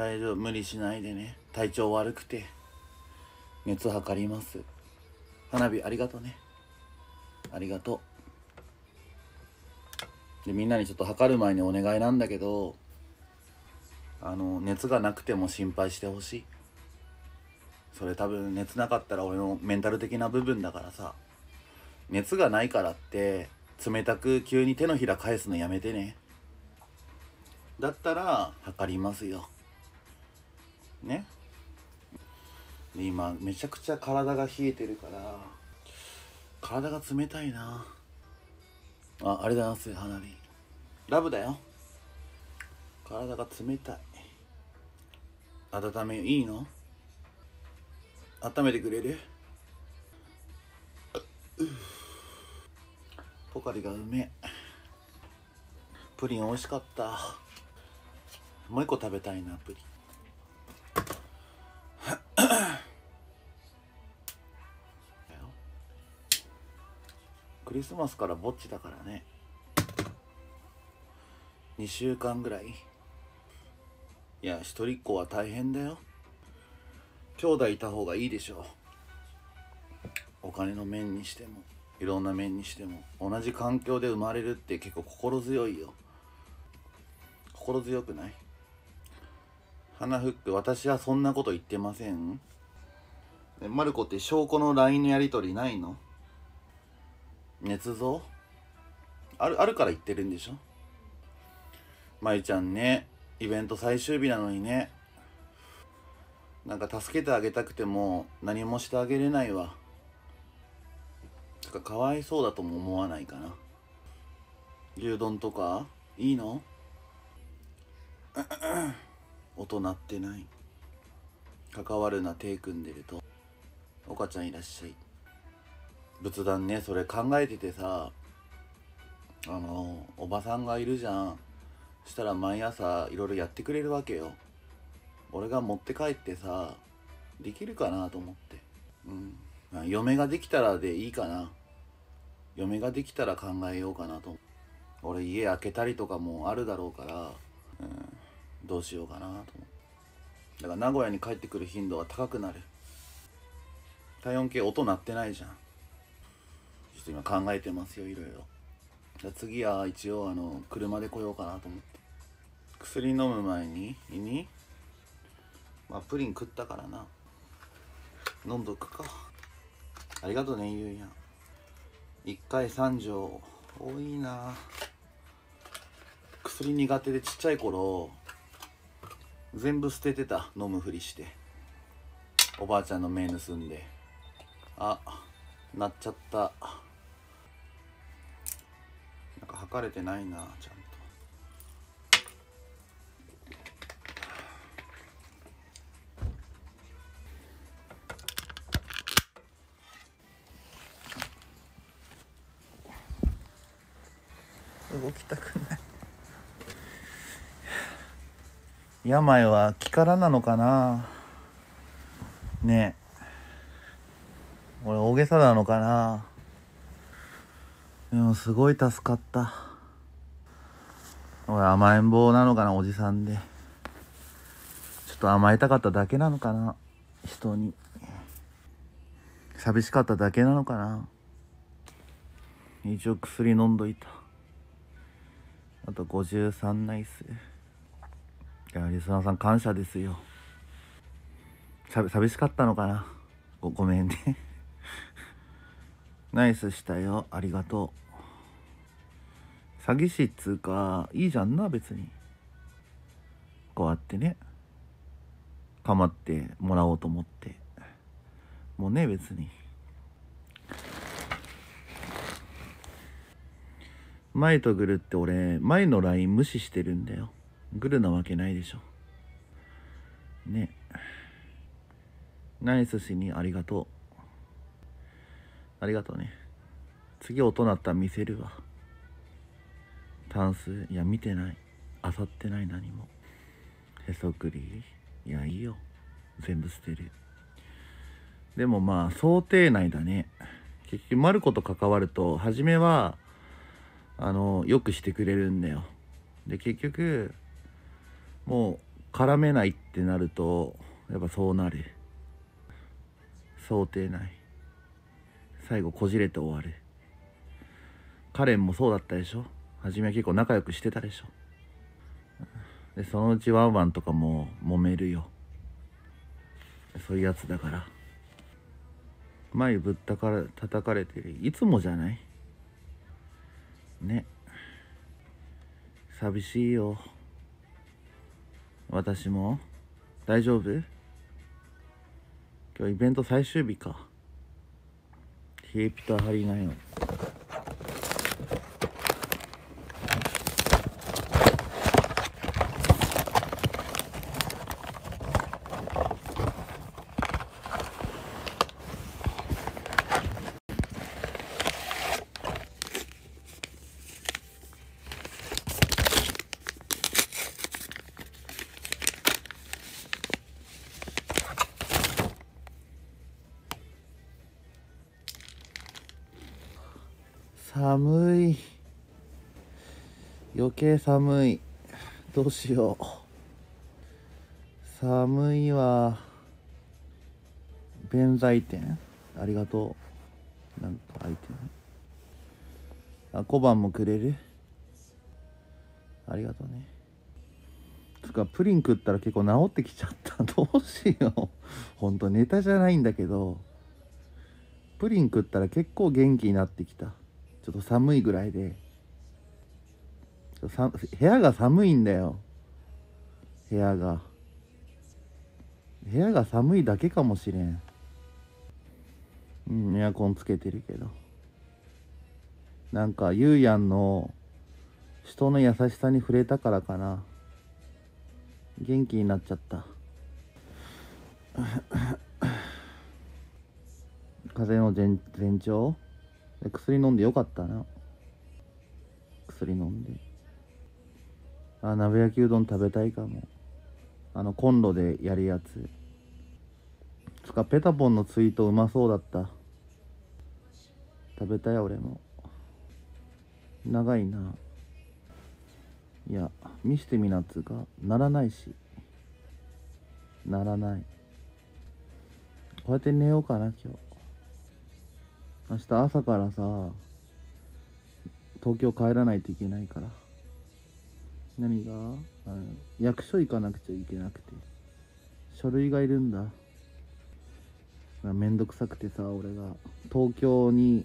大丈夫無理しないでね。体調悪くて。熱測ります。花火ありがとうね。ありがとう。でみんなにちょっと測る前にお願いなんだけどあの熱がなくても心配してほしい。それ多分熱なかったら俺のメンタル的な部分だからさ。熱がないからって冷たく急に手のひら返すのやめてね。だったら測りますよ。ね。今めちゃくちゃ体が冷えてるから体が冷たいな。あありがとうございます花火。ラブだよ。体が冷たい。温めいいの？温めてくれる？ポカリがうめプリン美味しかった。もう一個食べたいなプリン。クリスマスからぼっちだからね。2週間ぐらい。いや一人っ子は大変だよ。兄弟いた方がいいでしょう。お金の面にしてもいろんな面にしても同じ環境で生まれるって結構心強いよ。心強くない？花フック私はそんなこと言ってません。ねマルコって証拠の LINE のやり取りないの？捏造？あるあるから言ってるんでしょ？まゆちゃんねイベント最終日なのにね。なんか助けてあげたくても何もしてあげれないわ。つかかわいそうだとも思わないかな。牛丼とか？いいの？音鳴ってない。関わるな手組んでると。岡ちゃんいらっしゃい。仏壇ねそれ考えててさあのおばさんがいるじゃん。したら毎朝いろいろやってくれるわけよ。俺が持って帰ってさできるかなと思って。うん。嫁ができたらでいいかな。嫁ができたら考えようかなと。俺家開けたりとかもあるだろうから、うん、どうしようかなと思って。だから名古屋に帰ってくる頻度は高くなる。体温計音鳴ってないじゃん。ちょっと今考えてますよいろいろ。じゃ次は一応あの車で来ようかなと思って。薬飲む前に胃にまあプリン食ったからな。飲んどくか。ありがとうねゆうやん。1回3錠多いな。薬苦手でちっちゃい頃全部捨ててた。飲むふりして。おばあちゃんの目盗んで。あなっちゃった。かれてないなちゃんと。動きたくない。病は気からなのかな？ねえ。俺大げさなのかな？でもすごい助かった。俺甘えん坊なのかなおじさんで。ちょっと甘えたかっただけなのかな人に。寂しかっただけなのかな。一応薬飲んどいた。あと53ナイス。いやリスナーさん感謝ですよ。寂しかったのかなごごめんね。ナイスしたよ。ありがとう。詐欺師っつうかいいじゃんな別に。こうやってね構ってもらおうと思って。もうね別に。前とグルって俺前の LINE 無視してるんだよ。グルなわけないでしょ。ね。ナイスしにありがとう。ありがとうね。次音鳴ったら見せるわ。タンスいや見てない。あさってない何も。へそくり。いやいいよ。全部捨てる。でもまあ想定内だね。結局マルコと関わると初めはあのよくしてくれるんだよ。で結局もう絡めないってなるとやっぱそうなる。想定内。最後こじれて終わる。カレンもそうだったでしょ？初めは結構仲良くしてたでしょ？でそのうちワンワンとかも揉めるよ。そういうやつだから。前ぶったから叩かれてる。いつもじゃない？ね。寂しいよ。私も？大丈夫？今日イベント最終日か。冷えピタ張りないの。寒い。余計寒い。どうしよう。寒いわ。弁財天？ありがとう。なんかアイテムあ小判もくれる？ありがとうね。つかプリン食ったら結構治ってきちゃった。どうしよう。ほんとネタじゃないんだけど。プリン食ったら結構元気になってきた。ちょっと寒いぐらいで。さ部屋が寒いんだよ。部屋が。部屋が寒いだけかもしれん。うんエアコンつけてるけど。なんかゆうやんの人の優しさに触れたからかな。元気になっちゃった。風邪の前前兆？薬飲んでよかったな。薬飲んで。あ鍋焼きうどん食べたいかも。あのコンロでやるやつ。つかペタポンのツイートうまそうだった。食べたい俺も。長いな。いや見してみなっつうかならないし。ならない。こうやって寝ようかな今日。明日朝からさ東京帰らないといけないから。何が？あの役所行かなくちゃいけなくて。書類がいるんだ。めんどくさくてさ俺が。東京に